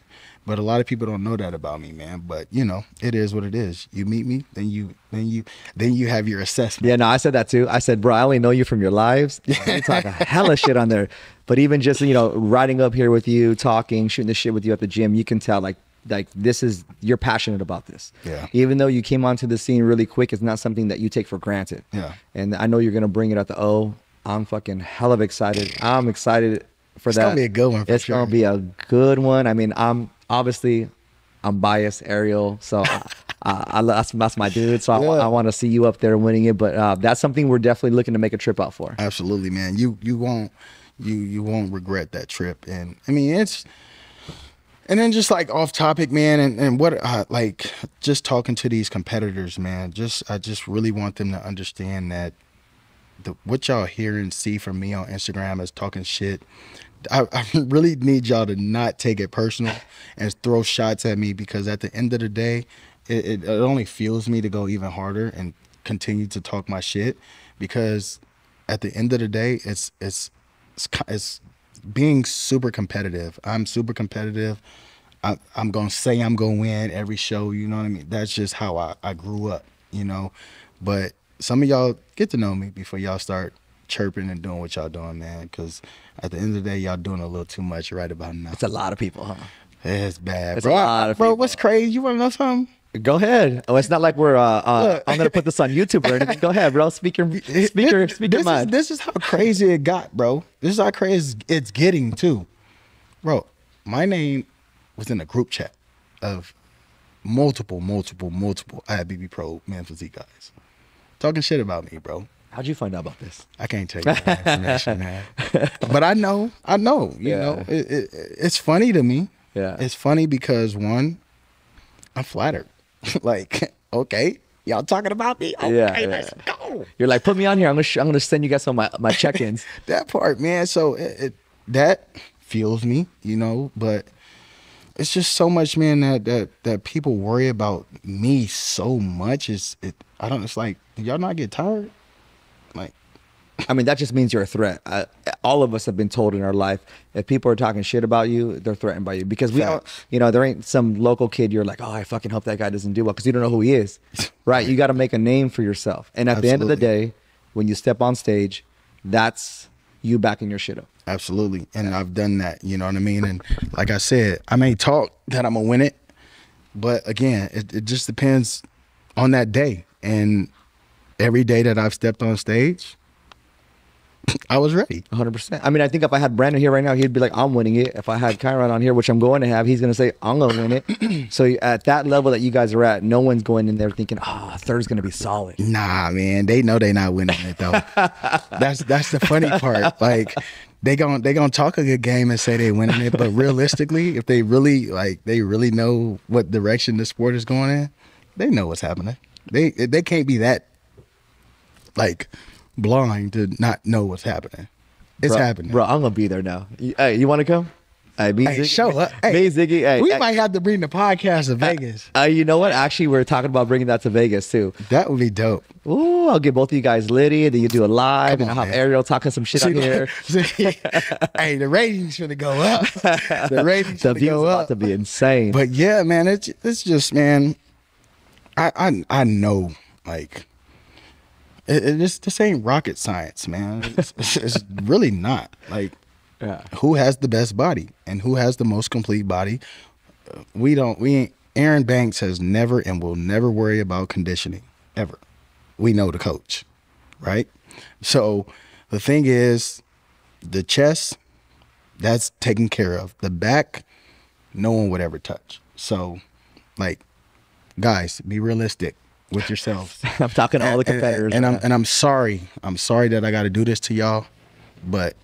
But a lot of people don't know that about me, man. But you know, it is what it is. You meet me, then you then you then you have your assessment. Yeah, no, I said that too. I said, bro, I only know you from your lives. You talk a hella shit on there. But even just, you know, riding up here with you, talking, shooting the shit with you at the gym, you can tell like like this is you're passionate about this. Yeah. Even though you came onto the scene really quick, it's not something that you take for granted. Yeah. And I know you're gonna bring it at the O. I'm fucking hell of excited. I'm excited for It's that. gonna be a good one for it's sure. gonna be a good one. I mean, I'm obviously I'm biased, Ariel. So I, I, I, that's, that's my dude. So I, I want to see you up there winning it. But uh, that's something we're definitely looking to make a trip out for. Absolutely, man. You you won't you you won't regret that trip. And I mean it's and then just like off topic, man, and, and what uh, like just talking to these competitors, man, just I just really want them to understand that the what y'all hear and see from me on Instagram is talking shit. I, I really need y'all to not take it personal and throw shots at me because at the end of the day, it, it, it only fuels me to go even harder and continue to talk my shit because at the end of the day, it's it's it's, it's being super competitive. I'm super competitive. I, I'm gonna say I'm gonna win every show. You know what I mean? That's just how I, I grew up. You know, but some of y'all get to know me before y'all start chirping and doing what y'all doing, man. Because at the end of the day, y'all doing a little too much right about now. It's a lot of people, huh? It's bad, It's bro. a lot of bro, people. what's crazy? You want to know something? Go ahead. Oh, it's not like we're. Uh, uh. I'm gonna put this on YouTube or anything. Go ahead, bro. Speak your speak your This- speak your this mind. Is, this is how crazy it got, bro. This is how crazy it's getting too, bro. My name was in a group chat of multiple, multiple, multiple IBB Pro Man Physique guys talking shit about me, bro. How'd you find out about this? I can't tell you that information, man. But I know, I know. You Yeah. know, it, it, it's funny to me. Yeah. it's funny because one, I'm flattered. like, okay, y'all talking about me? Okay, Yeah, yeah. let's go. You're like, put me on here. I'm gonna sh- I'm gonna send you guys some of my my check-ins. that part, man. So it, it that fuels me, you know. But it's just so much, man. That that that people worry about me so much. Is it? I don't. It's like y'all not get tired. Like I mean, that just means you're a threat. I, all of us have been told in our life if people are talking shit about you, they're threatened by you because we don't. You know, there ain't some local kid. You're like, oh, I fucking hope that guy doesn't do well because you don't know who he is, right? You got to make a name for yourself, and at the end of the day, when you step on stage, that's you backing your shit up. absolutely, and I've done that. You know what I mean. And like I said, I may talk that I'm gonna win it, but again, it, it just depends on that day. And every day that I've stepped on stage, I was ready. 100%. I mean, I think if I had Brandon here right now, he'd be like, I'm winning it. If I had Kyron on here, which I'm going to have, he's going to say, I'm going to win it. so at that level that you guys are at, no one's going in there thinking, ah, oh, third's going to be solid. Nah, man, they know they're not winning it though. that's that's the funny part. Like they gon' they gonna talk a good game and say they winning it, but realistically, if they really like they really know what direction the sport is going in, they know what's happening. They they can't be that like blind to not know what's happening. It's bro, happening. Bro, I'm to be there now. You, hey, you want to come? Hey, me, Hey, Ziggy. show up. Hey, me, Ziggy. Hey, we hey, might have to bring the podcast to Vegas. Uh, you know what? Actually, we're talking about bringing that to Vegas too. That would be dope. Ooh, I'll get both of you guys litty, and then you do a live, Come and I'll on, have. Ariel talking some shit on here. See, hey, the ratings gonna go up. The ratings The gonna views go about up. to be insane. But yeah, man, it's it's just man, I I I know like it, it just this ain't rocket science, man. It's, it's, really not like yeah. who has the best body and who has the most complete body. Uh, We don't. We ain't. Erin Banks has never and will never worry about conditioning ever. We know the coach, right? So the thing is, the chest that's taken care of. The back, no one would ever touch. So, like, guys, be realistic with yourselves. I'm talking to all the And- and- And, I'm and I'm sorry. I'm sorry that I got to do this to y'all, but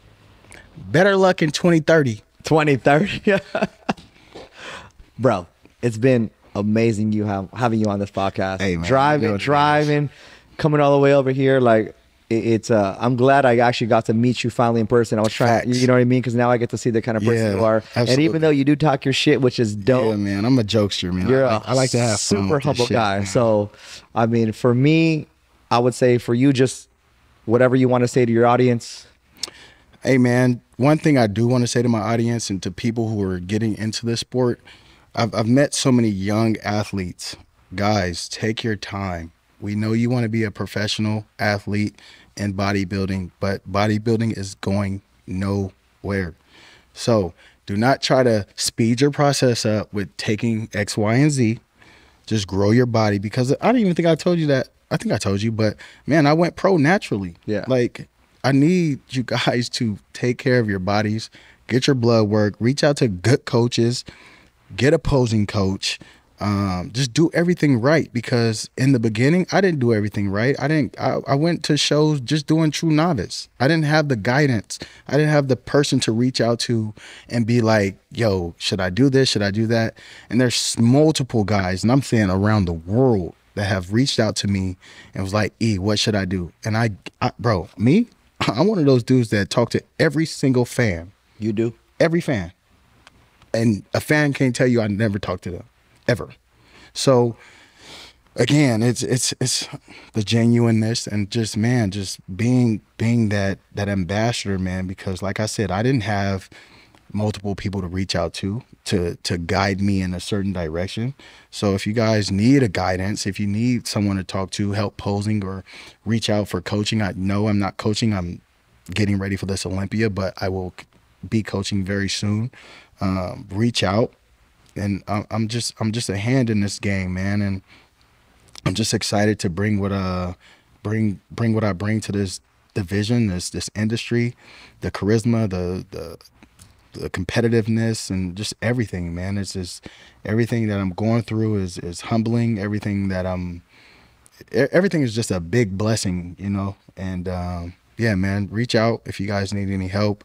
better luck in 2030. 2030. Bro, it's been amazing you have having you on this podcast. Hey, man, driving, know what it is. driving, coming all the way over here. Like it, it's uh I'm glad I actually got to meet you finally in person. I was trying Facts. you know what I mean? Because now I get to see the kind of person Yeah, you are. And even though you do talk your shit, which is dope, Yeah, man. I'm a jokester, man. you're I, a like- I like to have super humble shit, guy. man. So, I mean, for me, I would say for you, just whatever you want to say to your audience. Hey man, one thing I do want to say to my audience and to people who are getting into this sport, I've I've met so many young athletes. Guys, take your time. We know you want to be a professional athlete in bodybuilding, but bodybuilding is going nowhere. So, do not try to speed your process up with taking X, Y, and Z. Just grow your body because I don't even think I told you that. I think I told you, but man, I went pro naturally. Yeah. Like I need you guys to take care of your bodies, get your blood work, reach out to good coaches, get a posing coach. Um, just do everything right because in the beginning I didn't do everything right. I didn't I, I went to shows just doing true novice. I didn't have the guidance. I didn't have the person to reach out to and be like, yo, should I do this? Should I do that? And there's multiple guys, and I'm saying around the world that have reached out to me and was like, "E, what should I do?" And I, I bro, me, I'm one of those dudes that talk to every single fan, You do. every fan, and a fan can't tell you I never talked to them ever. So again, it's it's it's the genuineness and just man, just being being that that ambassador, man. Because like I said, I didn't have multiple people to reach out to to to guide me in a certain direction. So if you guys need a guidance, if you need someone to talk to, help posing or reach out for coaching, I know I'm not coaching. I'm getting ready for this Olympia, but I will be coaching very soon. Um, reach out, and I'm, just I'm just a hand in this game, man, and I'm just excited to bring what uh bring bring what I bring to this division, this this industry, the charisma, the the the competitiveness and just everything, man. It's just everything that I'm going through is is humbling. Everything that I'm everything is just a big blessing, you know. And um yeah, man, reach out if you guys need any help.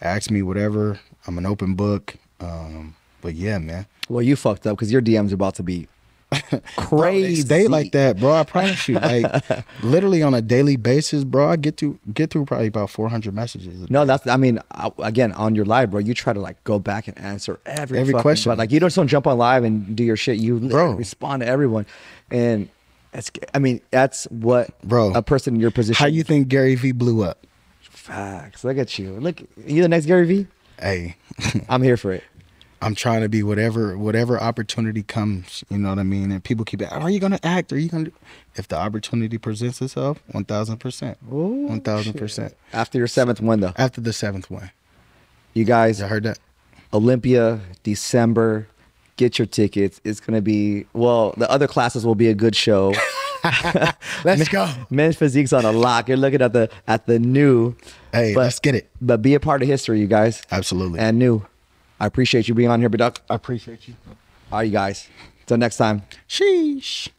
Ask me whatever. I'm an open book. Um but yeah, man. Well, you fucked up because your DMs are about to be Bro, crazy. they stay like that, bro. I promise you. Like literally on a daily basis, bro. I get to get through probably about 400 messages. No, that's. I mean, I- again, on your live, bro, you try to like go back and answer every Every question. But like, you don't just don't jump on live and do your shit. You Bro. respond to everyone, and it's. I mean, that's what Bro. a person in your position. How you think Gary Vee blew up? Facts. Look at you. Look, you the next Gary Vee. Hey, I'm here for it. I'm trying to be whatever whatever opportunity comes. You know what I mean? And people keep, are you gonna act? Are you gonna? Do? If the opportunity presents itself, one thousand percent, one thousand percent. After your seventh win, though, After the seventh one, you guys, I heard that. Olympia, December. Get your tickets. It's gonna be well. The other classes will be a good show. Let's go. Men's physique's on a lock. You're looking at the at the new. Hey, But- let's get it. But be a part of history, you guys. Absolutely. And new. I appreciate you being on here, but I appreciate you. All right, you guys. Till next time. Sheesh.